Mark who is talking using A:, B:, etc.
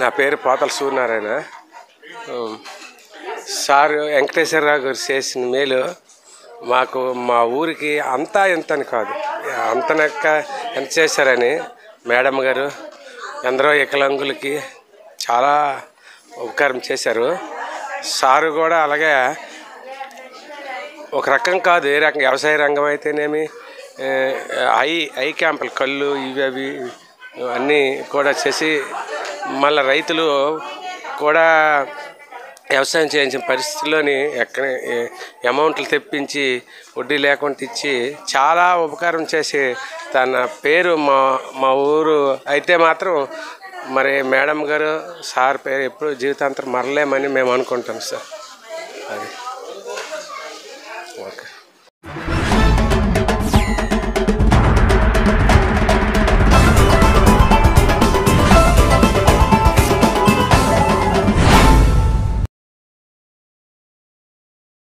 A: నా పేరు పోతల సూర్యనారాయణ. ఉమ్, సార్ వెంకటేశ్వరరావు గారు చేసిన మేలు మాకు మా ఊరికి అంతా ఇంత అని కాదు. అంతనక్క ఎంత చేశారని మేడం గారు ఎందరో వికలాంగులకి చాలా ఉపకారం చేశారు. సారు కూడా అలాగే ఒక రకం కాదు ఏ రకం వ్యవసాయ రంగం అయితేనేమి ఐ ఐ క్యాంపులు కళ్ళు ఇవి అవి అన్నీ కూడా చేసి మళ్ళీ రైతులు కూడా వ్యవసాయం చేయించిన పరిస్థితుల్లోని ఎక్కడ అమౌంట్లు తెప్పించి వడ్డీ లేకుండా ఇచ్చి చాలా ఉపకారం చేసి తన పేరు మా మా ఊరు అయితే మాత్రం మరి మేడం గారు సార్ పేరు ఎప్పుడు జీవితాంతరం మరలేమని మేము అనుకుంటాం సార్. అది. ఓకే.